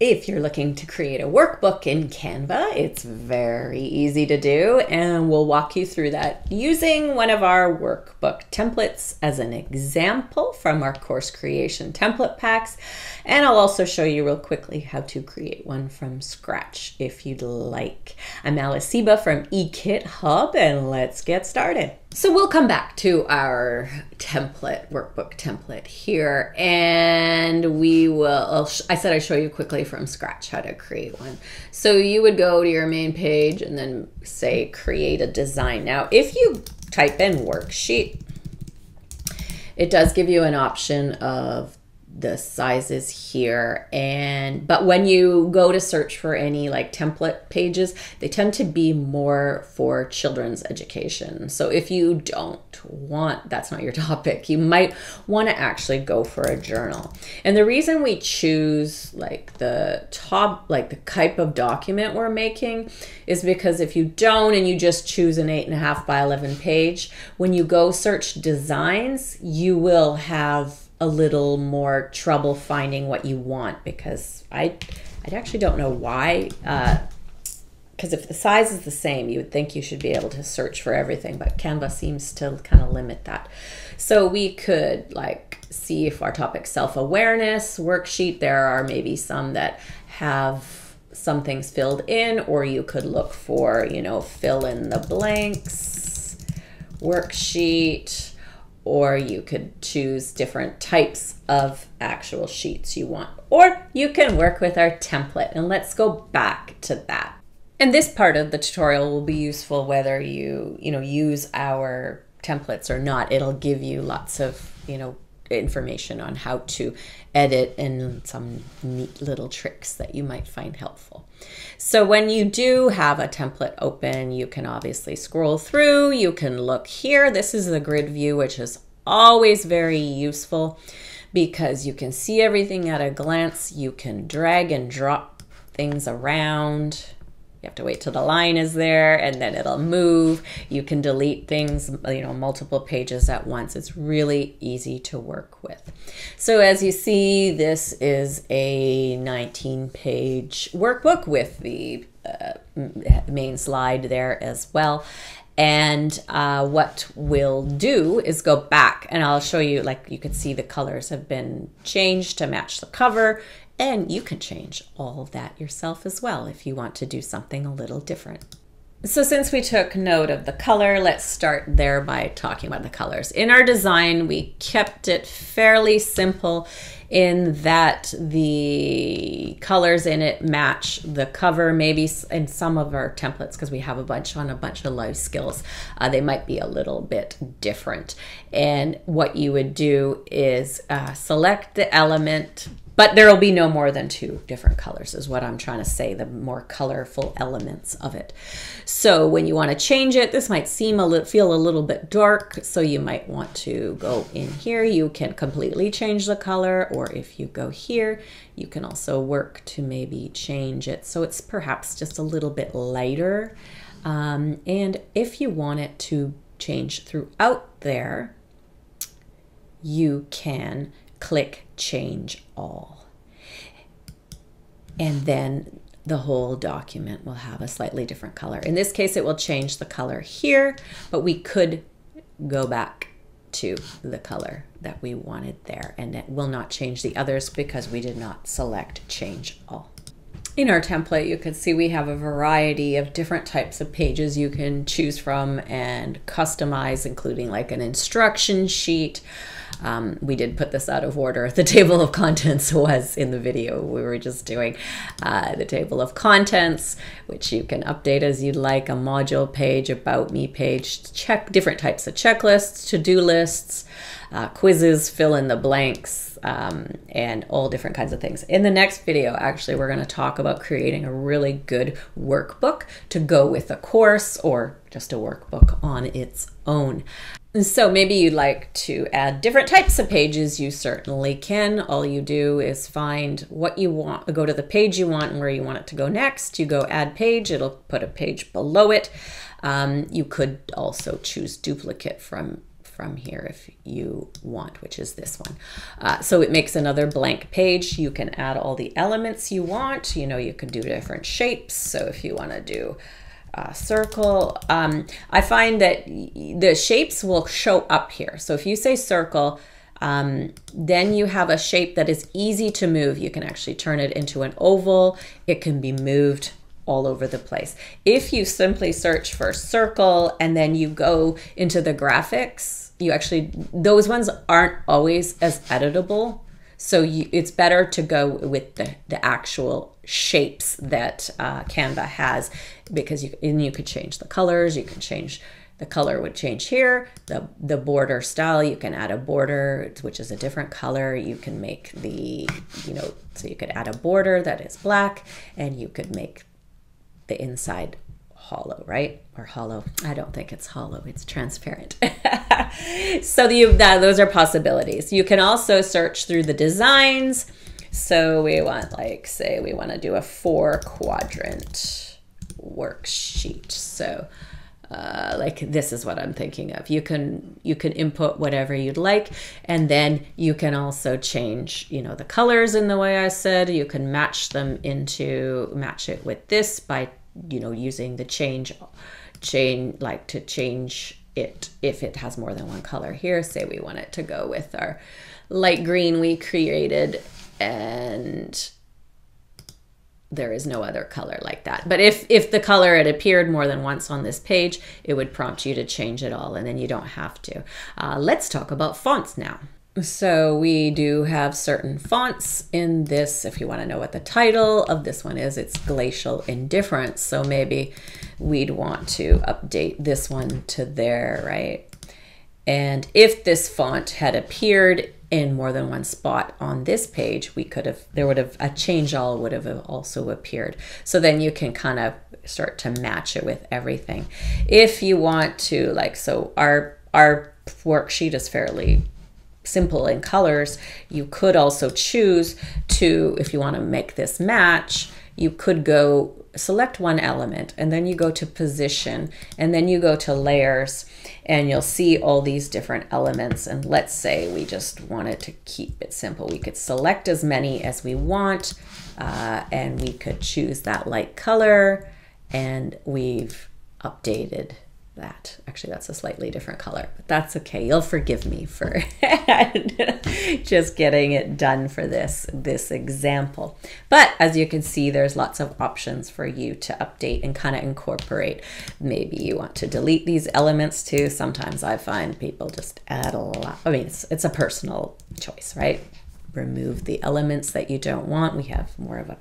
If you're looking to create a workbook in Canva, it's very easy to do, and we'll walk you through that using one of our workbook templates as an example from our course creation template packs. And I'll also show you real quickly how to create one from scratch if you'd like. I'm Alice Seba from eKit Hub, and let's get started. So we'll come back to our template, workbook template here, and we will, I said I'd show you quickly from scratch how to create one. So you would go to your main page and then say create a design. Now, if you type in worksheet, it does give you an option of the sizes here. And but when you go to search for any like template pages they tend to be more for children's education. So if you don't want that's not your topic you might want to actually go for a journal. And the reason we choose like the top like the type of document we're making is because if you don't and you just choose an eight and a half by 11 page when you go search designs you will have a little more trouble finding what you want because I I actually don't know why. Because uh, if the size is the same, you would think you should be able to search for everything, but Canva seems to kind of limit that. So we could like see if our topic self-awareness worksheet, there are maybe some that have some things filled in, or you could look for, you know, fill in the blanks worksheet or you could choose different types of actual sheets you want. Or you can work with our template and let's go back to that. And this part of the tutorial will be useful whether you, you know, use our templates or not. It'll give you lots of, you know, information on how to edit and some neat little tricks that you might find helpful. So when you do have a template open, you can obviously scroll through, you can look here. This is the grid view, which is always very useful because you can see everything at a glance. You can drag and drop things around. You have to wait till the line is there and then it'll move. You can delete things, you know, multiple pages at once. It's really easy to work with. So as you see, this is a 19 page workbook with the uh, main slide there as well. And uh, what we'll do is go back and I'll show you, like you can see the colors have been changed to match the cover and you can change all of that yourself as well if you want to do something a little different. So since we took note of the color, let's start there by talking about the colors. In our design, we kept it fairly simple in that the colors in it match the cover maybe in some of our templates because we have a bunch on a bunch of life skills uh, they might be a little bit different and what you would do is uh, select the element but there will be no more than two different colors is what I'm trying to say, the more colorful elements of it. So when you want to change it, this might seem a little, feel a little bit dark, so you might want to go in here. You can completely change the color, or if you go here, you can also work to maybe change it so it's perhaps just a little bit lighter. Um, and if you want it to change throughout there, you can click change all. And then the whole document will have a slightly different color. In this case, it will change the color here, but we could go back to the color that we wanted there and it will not change the others because we did not select change all. In our template, you can see we have a variety of different types of pages you can choose from and customize, including like an instruction sheet, um, we did put this out of order. The table of contents was in the video we were just doing. Uh, the table of contents, which you can update as you'd like, a module page, about me page, check different types of checklists, to-do lists, uh, quizzes, fill in the blanks, um, and all different kinds of things. In the next video, actually, we're going to talk about creating a really good workbook to go with a course or just a workbook on its own. So maybe you'd like to add different types of pages. You certainly can. All you do is find what you want, go to the page you want and where you want it to go next. You go add page, it'll put a page below it. Um, you could also choose duplicate from from here if you want, which is this one. Uh, so it makes another blank page. You can add all the elements you want. You know, you can do different shapes. So if you want to do a circle, um, I find that the shapes will show up here. So if you say circle, um, then you have a shape that is easy to move. You can actually turn it into an oval. It can be moved all over the place. If you simply search for circle and then you go into the graphics, you actually, those ones aren't always as editable. So you, it's better to go with the, the actual shapes that uh, Canva has because you, and you could change the colors, you can change the color would change here. The, the border style, you can add a border, which is a different color. You can make the, you know, so you could add a border that is black and you could make the inside hollow, right? Or hollow. I don't think it's hollow, it's transparent. so you, that, those are possibilities. You can also search through the designs. So we want like, say we want to do a four quadrant worksheet. So uh, like this is what I'm thinking of. You can you can input whatever you'd like, and then you can also change you know the colors in the way I said. You can match them into match it with this by you know using the change chain like to change it if it has more than one color here. Say we want it to go with our light green we created and there is no other color like that. But if, if the color had appeared more than once on this page, it would prompt you to change it all and then you don't have to. Uh, let's talk about fonts now. So we do have certain fonts in this. If you want to know what the title of this one is, it's Glacial Indifference. So maybe we'd want to update this one to there, right? And if this font had appeared in more than one spot on this page, we could have, there would have, a change all would have also appeared. So then you can kind of start to match it with everything. If you want to, like, so our, our worksheet is fairly simple in colors. You could also choose to, if you want to make this match, you could go select one element and then you go to position and then you go to layers and you'll see all these different elements. And let's say we just wanted to keep it simple. We could select as many as we want uh, and we could choose that light color and we've updated that. Actually, that's a slightly different color, but that's okay. You'll forgive me for just getting it done for this, this example. But as you can see, there's lots of options for you to update and kind of incorporate. Maybe you want to delete these elements too. Sometimes I find people just add a lot. I mean, it's, it's a personal choice, right? Remove the elements that you don't want. We have more of a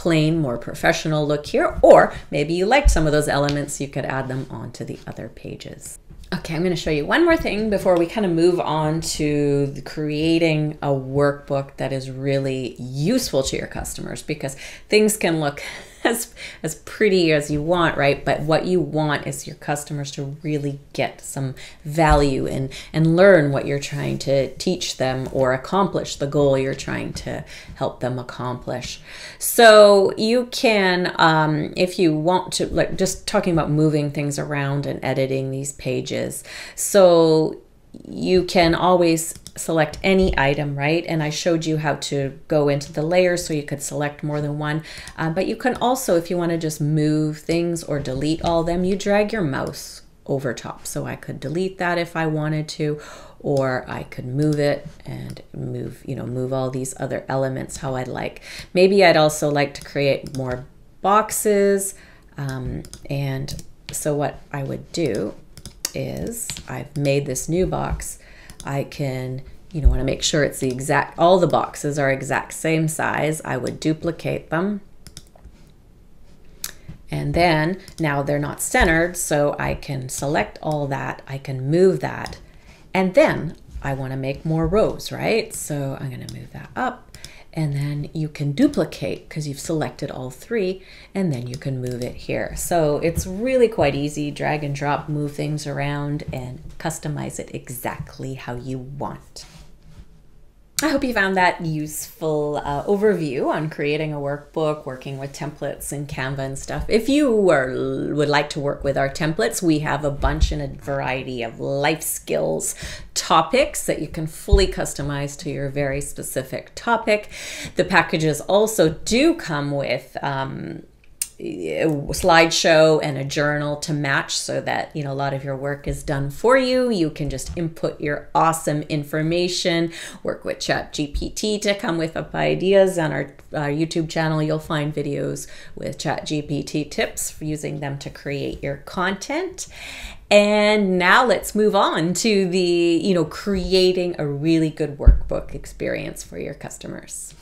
plain, more professional look here, or maybe you liked some of those elements, you could add them onto the other pages. Okay, I'm going to show you one more thing before we kind of move on to creating a workbook that is really useful to your customers because things can look as as pretty as you want, right? But what you want is your customers to really get some value and and learn what you're trying to teach them or accomplish the goal you're trying to help them accomplish. So you can, um, if you want to, like just talking about moving things around and editing these pages. So you can always select any item, right? And I showed you how to go into the layers so you could select more than one. Uh, but you can also, if you want to just move things or delete all them, you drag your mouse over top. So I could delete that if I wanted to, or I could move it and move, you know, move all these other elements how I'd like. Maybe I'd also like to create more boxes. Um, and so what I would do is I've made this new box. I can, you know, want to make sure it's the exact, all the boxes are exact same size. I would duplicate them. And then now they're not centered, so I can select all that. I can move that. And then I want to make more rows, right? So I'm going to move that up and then you can duplicate because you've selected all three and then you can move it here. So it's really quite easy, drag and drop, move things around and customize it exactly how you want. I hope you found that useful uh, overview on creating a workbook, working with templates and Canva and stuff. If you are, would like to work with our templates, we have a bunch and a variety of life skills topics that you can fully customize to your very specific topic. The packages also do come with um, slideshow and a journal to match so that you know a lot of your work is done for you. You can just input your awesome information work with chat gpt to come with up ideas. On our, our youtube channel you'll find videos with chat gpt tips for using them to create your content. And now let's move on to the you know creating a really good workbook experience for your customers